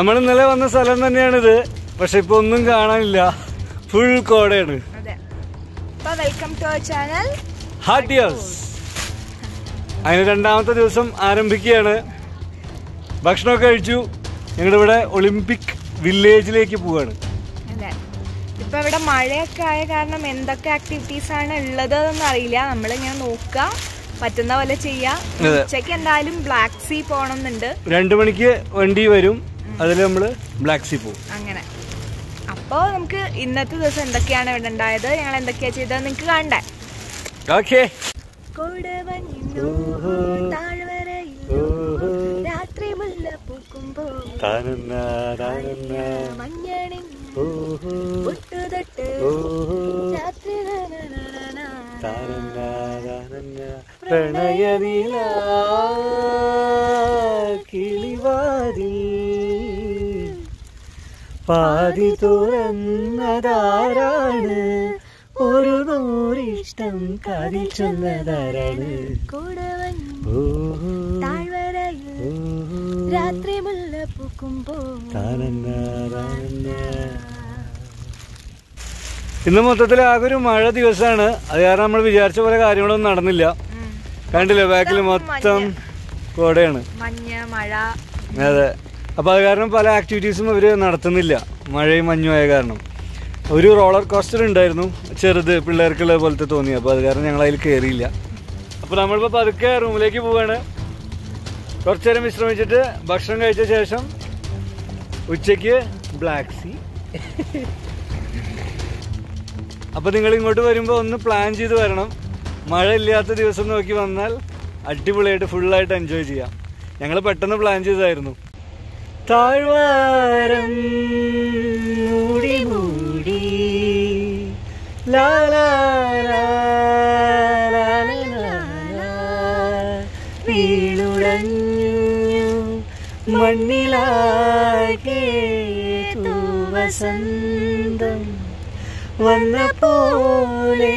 നമ്മൾ ഇന്നലെ വന്ന സ്ഥലം തന്നെയാണിത്. പക്ഷെ ഇപ്പൊ ഒന്നും കാണാനില്ല. ഫുൾ കോടയാണ്. വെൽക്കം ടു ചാനൽ ഹാർട്ടിയേഴ്സ് അതിന് രണ്ടാമത്തെ ദിവസം ആരംഭിക്കുകയാണ്. ഭക്ഷണമൊക്കെ കഴിച്ചു. ഞങ്ങളുടെ ഇവിടെ ഒളിമ്പിക് വില്ലേജിലേക്ക് പോവാണ്. ഇപ്പൊ ഇവിടെ മഴയൊക്കെ ആയ കാരണം എന്തൊക്കെ ആക്ടിവിറ്റീസ് ആണ് ഉള്ളത് എന്ന് അറിയില്ല. നമ്മളിങ്ങനെ നോക്കുക പറ്റുന്ന പോലെ ചെയ്യാം. ഉച്ചയ്ക്ക് എന്തായാലും ബ്ലാക്ക് സീ പോകണമെന്നുണ്ട്. രണ്ടു മണിക്ക് വണ്ടി വരും. അതിൽ നമ്മൾ ബ്ലാക്ക് സീ പോകും അങ്ങനെ. അപ്പോൾ നമുക്ക് ഇന്നത്തെ ദിവസം എന്തൊക്കെയാണ് ഇവിടെ ഉണ്ടായത്? ഞങ്ങൾ എന്തൊക്കെയാ ചെയ്തത്? നിങ്ങൾക്ക് കാണണ്ടേ? ഓക്കെ കൊടുവഞ്ഞിന്നു താഴ്വരയിലോ പാതി തുറന്നതാരാണ്? ഒരു നൂറിഷ്ടം കാതിൽ ചെന്നതാരാണ്? രാത്രി മുല്ല പൂക്കുമ്പോ ഇന്ന് മൊത്തത്തിൽ ആകെ ഒരു മഴ ദിവസമാണ് അത് കാരണം നമ്മൾ വിചാരിച്ച പോലെ കാര്യങ്ങളൊന്നും നടന്നില്ല. കണ്ടില്ലേ ബാക്കിൽ മൊത്തം കോടയാണ്. മഞ്ഞ് മഴ. അതെ. അപ്പോൾ അത് കാരണം പല ആക്ടിവിറ്റീസും അവർ നടത്തുന്നില്ല. മഴയും മഞ്ഞും ആയ കാരണം. ഒരു റോളർ കോസ്റ്റർ ഉണ്ടായിരുന്നു. ചെറുത് പിള്ളേർക്കുള്ള പോലത്തെ തോന്നി. അപ്പോൾ അത് കാരണം ഞങ്ങൾ അതിൽ കയറിയില്ല അപ്പോൾ നമ്മളിപ്പോൾ പതുക്കെ റൂമിലേക്ക് പോവാണ്. കുറച്ച് നേരം വിശ്രമിച്ചിട്ട് ഭക്ഷണം കഴിച്ച ശേഷം ഉച്ചയ്ക്ക് ബ്ലാക്ക് സീ അപ്പോൾ നിങ്ങൾ ഇങ്ങോട്ട് വരുമ്പോൾ ഒന്ന് പ്ലാൻ ചെയ്ത് വരണം. മഴ ഇല്ലാത്ത ദിവസം നോക്കി വന്നാൽ അടിപൊളിയായിട്ട് ഫുള്ളായിട്ട് എൻജോയ് ചെയ്യാം. ഞങ്ങൾ പെട്ടെന്ന് പ്ലാൻ ചെയ്തതായിരുന്നു. താഴ്വാരം മൂടി മൂടി. വീണുടഞ്ഞു മണ്ണിലാകെ വസന്തം വന്ന പോലെ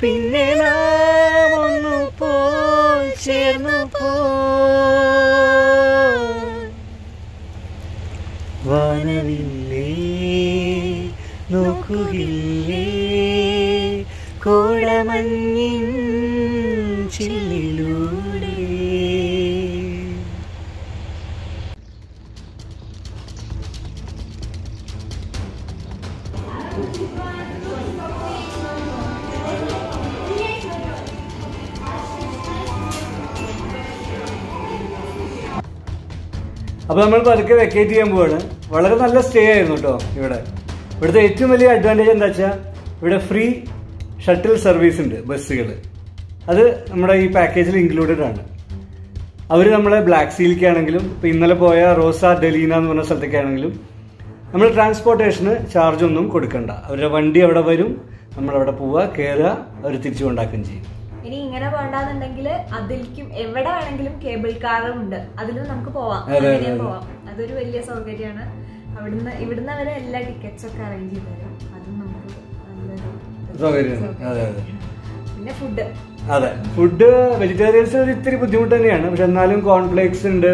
പിന്നെ നാം പോൽ ചേർന്നു കോടമഞ്ഞിൻ ചില്ലിലൂടെ. അപ്പോൾ നമ്മൾ പതുക്കെ വെക്കേറ്റ് ചെയ്യാൻ പോവാണ്. വളരെ നല്ല സ്റ്റേ ആയിരുന്നു കേട്ടോ ഇവിടെ. ഇവിടുത്തെ ഏറ്റവും വലിയ അഡ്വാന്റേജ് എന്താ വെച്ചാൽ ഇവിടെ ഫ്രീ ഷട്ടിൽ സർവീസ് ഉണ്ട് ബസ്സുകൾ അത് നമ്മുടെ ഈ പാക്കേജിൽ ഇൻക്ലൂഡഡ് ആണ്. അവർ നമ്മളെ ബ്ലാക്ക് സീലിക്കാണെങ്കിലും ഇപ്പം ഇന്നലെ പോയ റോസ ഡെലീന എന്ന് പറഞ്ഞ സ്ഥലത്തേക്കാണെങ്കിലും നമ്മൾ ട്രാൻസ്പോർട്ടേഷന് ചാർജ് ഒന്നും കൊടുക്കണ്ട. അവരുടെ വണ്ടി അവിടെ വരും നമ്മളവിടെ പോവുക കയറുക അവർ തിരിച്ചു കൊണ്ടാക്കുകയും ചെയ്യും. ഇനി ഇങ്ങനെ പോകണ്ടെങ്കിൽ അതിലേക്കും എവിടെ വേണമെങ്കിലും കേബിൾ കാറും ഉണ്ട് അതിലും നമുക്ക് പോവാം. പോവാം. അതൊരു വലിയ സൗകര്യമാണ്. അവിടുന്ന് ഇവിടുന്ന് അവരെ എല്ലാ ടിക്കറ്റ്സ് ഒക്കെ അറേഞ്ച് ചെയ്ത് തരും. അതും നമുക്ക് പിന്നെ ഫുഡ് അതെ ഫുഡ് വെജിറ്റേറിയൻസ് ഒരു ഇത്തിരി ബുദ്ധിമുട്ട് തന്നെയാണ് പക്ഷെ എന്നാലും കോൺഫ്ലേക്സ് ഉണ്ട്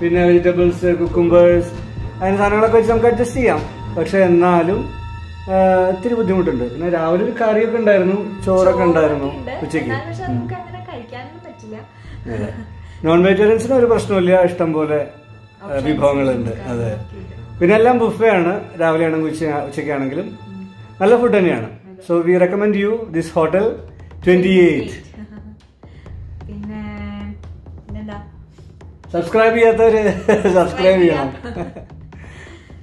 പിന്നെ വെജിറ്റബിൾസ് കുക്കുംബേഴ്സ് അങ്ങനെ സാധനങ്ങളൊക്കെ വെച്ച് നമുക്ക് അഡ്ജസ്റ്റ് ചെയ്യാം. പക്ഷെ എന്നാലും ഇത്തിരി ബുദ്ധിമുട്ടുണ്ട്. പിന്നെ രാവിലെ ഒരു കറിയൊക്കെ ഉണ്ടായിരുന്നു ചോറൊക്കെ ഉണ്ടായിരുന്നു ഉച്ചയ്ക്ക്. നോൺ വെജിറ്റേറിയൻസിന് ഒരു പ്രശ്നമില്ല ഇഷ്ടം പോലെ വിഭവങ്ങളുണ്ട്. അതെ. പിന്നെ എല്ലാം ബുഫേ ആണ് രാവിലെ ആണെങ്കിൽ ഉച്ച ഉച്ചയ്ക്കാണെങ്കിലും. നല്ല ഫുഡ് തന്നെയാണ്. So we recommend you this hotel twenty eight പിന്നെ സബ്സ്ക്രൈബ് ചെയ്യാത്തവര് സബ്സ്ക്രൈബ് ചെയ്യണം.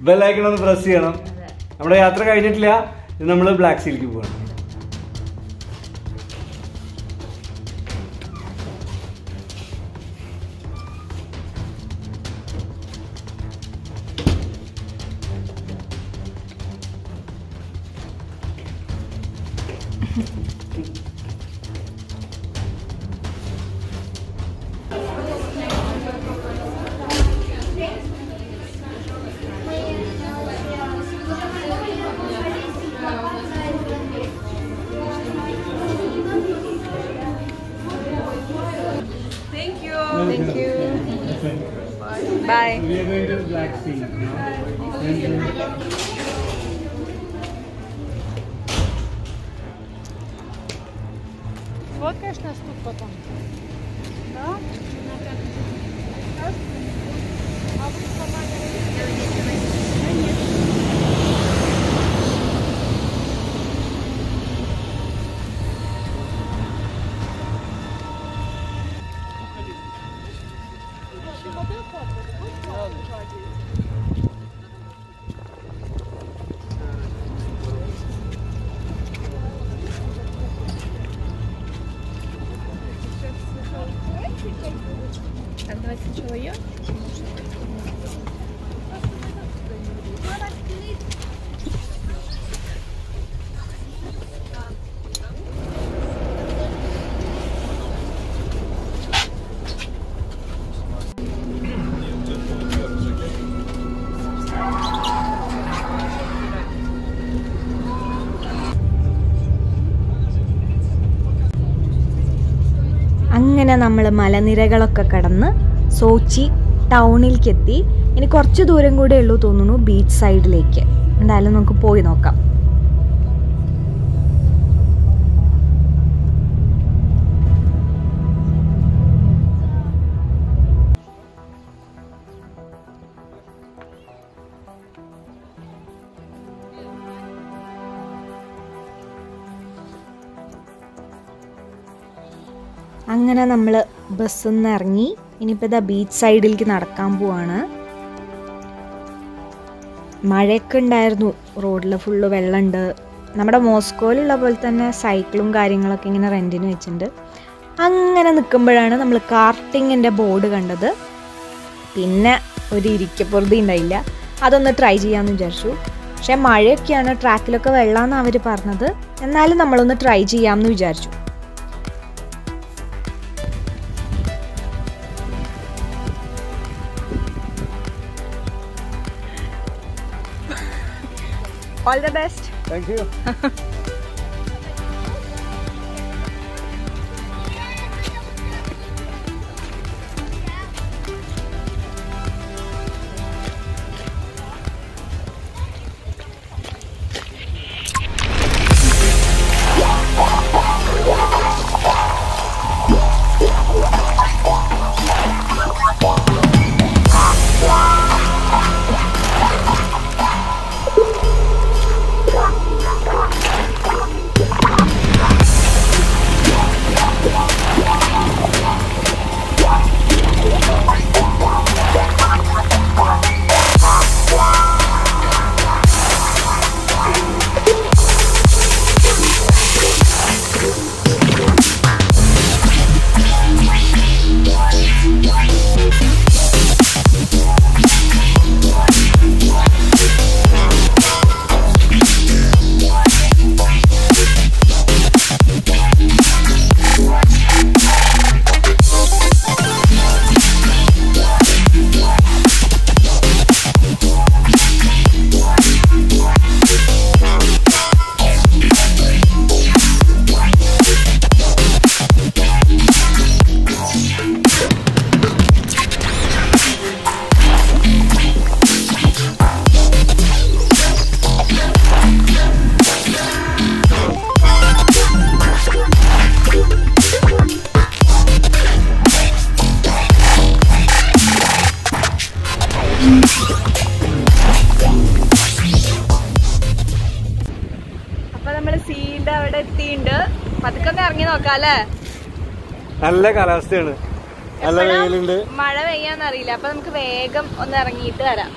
ബെല്ലൈക്കൺ ഒന്ന് പ്രസ് ചെയ്യണം. നമ്മുടെ യാത്ര കഴിഞ്ഞിട്ടില്ല. നമ്മൾ ബ്ലാക്ക് സീൽക്ക് പോകണം Сфоткаешь нас тут потом? Да? അങ്ങനെ നമ്മൾ മലനിരകളൊക്കെ കടന്ന് സോച്ചി ടൗണിലേക്ക് എത്തി ഇനി കുറച്ച് ദൂരം കൂടെ ഉള്ളൂ തോന്നുന്നു ബീച്ച് സൈഡിലേക്ക്. എന്തായാലും നമുക്ക് പോയി നോക്കാം. അങ്ങനെ നമ്മൾ ബസ്സിൽ നിന്ന് ഇറങ്ങി. ഇനിയിപ്പോൾ ഇതാ ബീച്ച് സൈഡിലേക്ക് നടക്കാൻ പോവാണ്. മഴയൊക്കെ ഉണ്ടായിരുന്നു. റോഡിൽ ഫുള്ള് വെള്ളമുണ്ട്. നമ്മുടെ മോസ്കോയിലുള്ള പോലെ തന്നെ സൈക്കിളും കാര്യങ്ങളൊക്കെ ഇങ്ങനെ റെന്റിന് വെച്ചിട്ടുണ്ട്. അങ്ങനെ നിൽക്കുമ്പോഴാണ് നമ്മൾ കാർട്ടിങ്ങിന്റെ ബോർഡ് കണ്ടത്. പിന്നെ ഒരു ഇരിക്കപ്പുറതി ഉണ്ടായില്ല. അതൊന്ന് ട്രൈ ചെയ്യാമെന്ന് വിചാരിച്ചു. പക്ഷേ മഴയൊക്കെയാണ് ട്രാക്കിലൊക്കെ വെള്ളമെന്ന് അവർ പറഞ്ഞത്. എന്നാലും നമ്മളൊന്ന് ട്രൈ ചെയ്യാമെന്ന് വിചാരിച്ചു. All the best. Thank you. അല്ലേ? നല്ല കാലാവസ്ഥയാണ്. നല്ല വെയിലുണ്ട്. മഴ പെയ്യാന്നറിയില്ല. അപ്പൊ നമുക്ക് വേഗം ഒന്ന് ഇറങ്ങിയിട്ട് വരാം.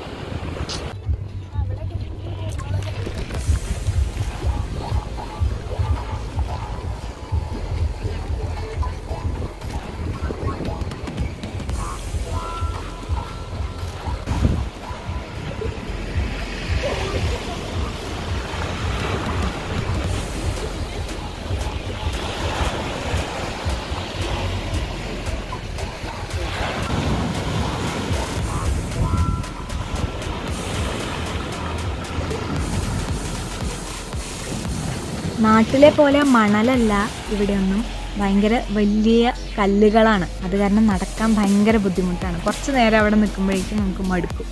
നാട്ടിലെ പോലെ മണലല്ല ഇവിടെയൊന്നും. ഭയങ്കര വലിയ കല്ലുകളാണ്. അത് കാരണം നടക്കാൻ ഭയങ്കര ബുദ്ധിമുട്ടാണ്. കുറച്ച് നേരം അവിടെ നിൽക്കുമ്പോഴേക്കും നമുക്ക് മടുക്കും.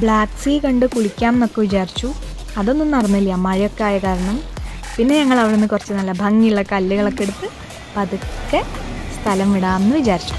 ബ്ലാക്ക് സീ കണ്ട് കുളിക്കാം എന്നൊക്കെ വിചാരിച്ചു. അതൊന്നും നടന്നില്ല. മഴയൊക്കെ ആയ കാരണം. പിന്നെ ഞങ്ങൾ അവിടെ നിന്ന് കുറച്ച് നല്ല ഭംഗിയുള്ള കല്ലുകളൊക്കെ എടുത്ത് പതുക്കെ സ്ഥലം വിടാമെന്ന് വിചാരിച്ചു.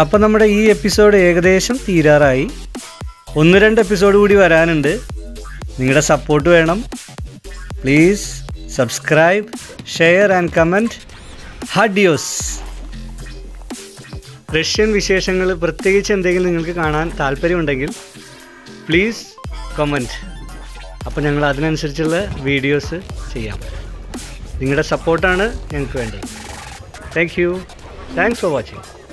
അപ്പോൾ നമ്മുടെ ഈ എപ്പിസോഡ് ഏകദേശം തീരാറായി. ഒന്ന് രണ്ട് എപ്പിസോഡ് കൂടി വരാനുണ്ട്. നിങ്ങളുടെ സപ്പോർട്ട് വേണം. Please subscribe share and comment ഹഡിയോസ് Russian വിശേഷങ്ങൾ പ്രത്യേകിച്ച് എന്തെങ്കിലും നിങ്ങൾക്ക് കാണാൻ താല്പര്യമുണ്ടെങ്കിൽ പ്ലീസ് കമന്റ് അപ്പോൾ ഞങ്ങൾ അതിനനുസരിച്ചുള്ള വീഡിയോസ് ചെയ്യാം. നിങ്ങളുടെ സപ്പോർട്ടാണ് ഞങ്ങൾക്ക് വേണ്ടത്. Thank you thanks for watching